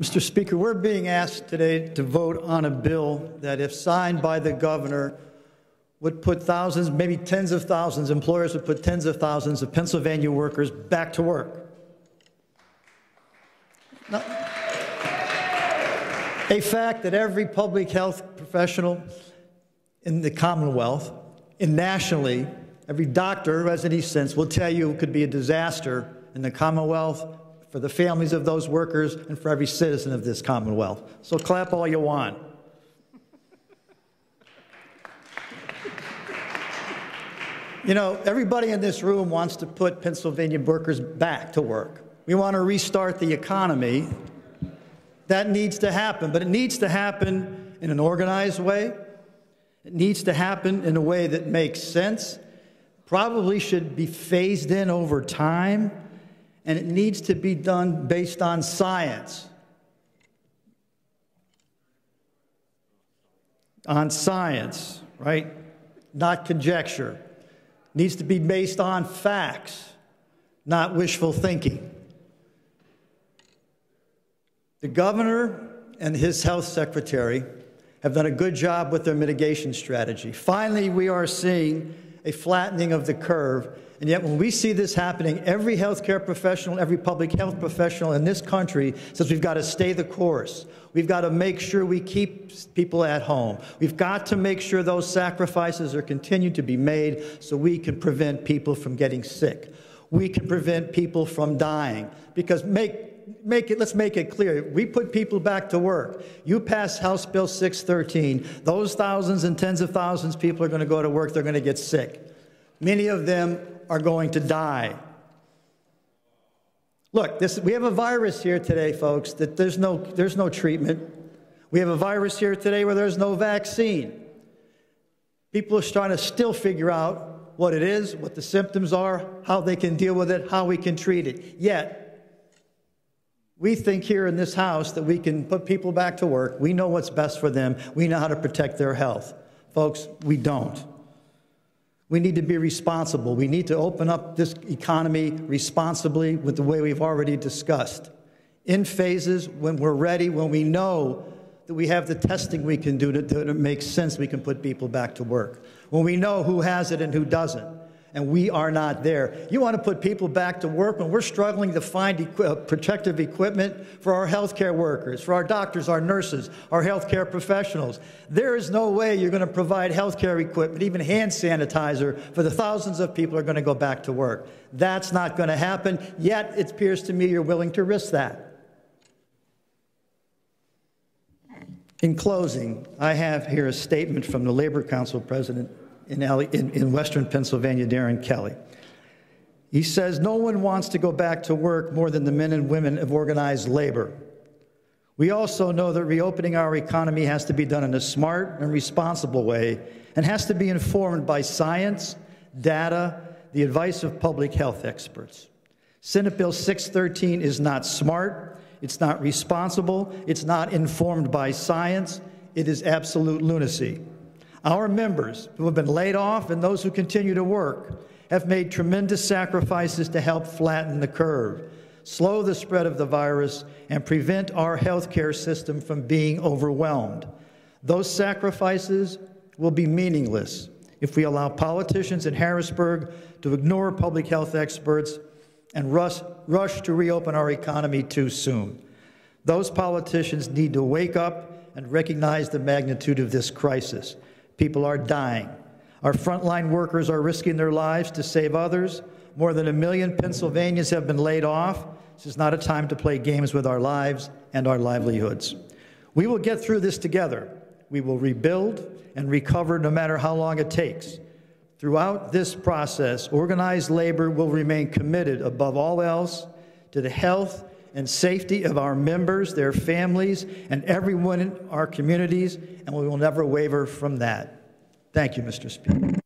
Mr. Speaker, we're being asked today to vote on a bill that, if signed by the governor, would put thousands, maybe tens of thousands, employers would put tens of thousands of Pennsylvania workers back to work. Now, a fact that every public health professional in the Commonwealth and nationally, every doctor has any sense will tell you could be a disaster in the Commonwealth for the families of those workers and for every citizen of this Commonwealth. So clap all you want. You know, everybody in this room wants to put Pennsylvania workers back to work. We want to restart the economy. That needs to happen, but it needs to happen in an organized way. It needs to happen in a way that makes sense. Probably should be phased in over time, and it needs to be done based on science. On science, right? Not conjecture needs to be based on facts, not wishful thinking. The governor and his health secretary have done a good job with their mitigation strategy. Finally, we are seeing a flattening of the curve. And yet, when we see this happening, every healthcare professional, every public health professional in this country says we've got to stay the course. We've got to make sure we keep people at home. We've got to make sure those sacrifices are continued to be made so we can prevent people from getting sick. We can prevent people from dying. Because make, make it, let's make it clear. We put people back to work. You pass House Bill 613, those thousands and tens of thousands of people are going to go to work, they're going to get sick. Many of them are going to die. Look, this, we have a virus here today, folks, that there's no, there's no treatment. We have a virus here today where there's no vaccine. People are trying to still figure out what it is, what the symptoms are, how they can deal with it, how we can treat it. Yet, we think here in this house that we can put people back to work. We know what's best for them. We know how to protect their health. Folks, we don't. We need to be responsible. We need to open up this economy responsibly with the way we've already discussed. In phases, when we're ready, when we know that we have the testing we can do to, to, make sense, we can put people back to work. When we know who has it and who doesn't and we are not there. You want to put people back to work when we're struggling to find equi- uh, protective equipment for our healthcare workers, for our doctors, our nurses, our healthcare professionals. There is no way you're going to provide healthcare equipment, even hand sanitizer, for the thousands of people who are going to go back to work. That's not going to happen, yet it appears to me you're willing to risk that. In closing, I have here a statement from the Labor Council President in, in, in Western Pennsylvania, Darrin Kelly. He says, No one wants to go back to work more than the men and women of organized labor. We also know that reopening our economy has to be done in a smart and responsible way and has to be informed by science, data, the advice of public health experts. Senate Bill 613 is not smart, it's not responsible, it's not informed by science, it is absolute lunacy. Our members who have been laid off and those who continue to work have made tremendous sacrifices to help flatten the curve, slow the spread of the virus, and prevent our healthcare system from being overwhelmed. Those sacrifices will be meaningless if we allow politicians in Harrisburg to ignore public health experts and rush, rush to reopen our economy too soon. Those politicians need to wake up and recognize the magnitude of this crisis. People are dying. Our frontline workers are risking their lives to save others. More than a million Pennsylvanians have been laid off. This is not a time to play games with our lives and our livelihoods. We will get through this together. We will rebuild and recover no matter how long it takes. Throughout this process, organized labor will remain committed above all else to the health and safety of our members, their families, and everyone in our communities, and we will never waver from that. Thank you, Mr. Speaker.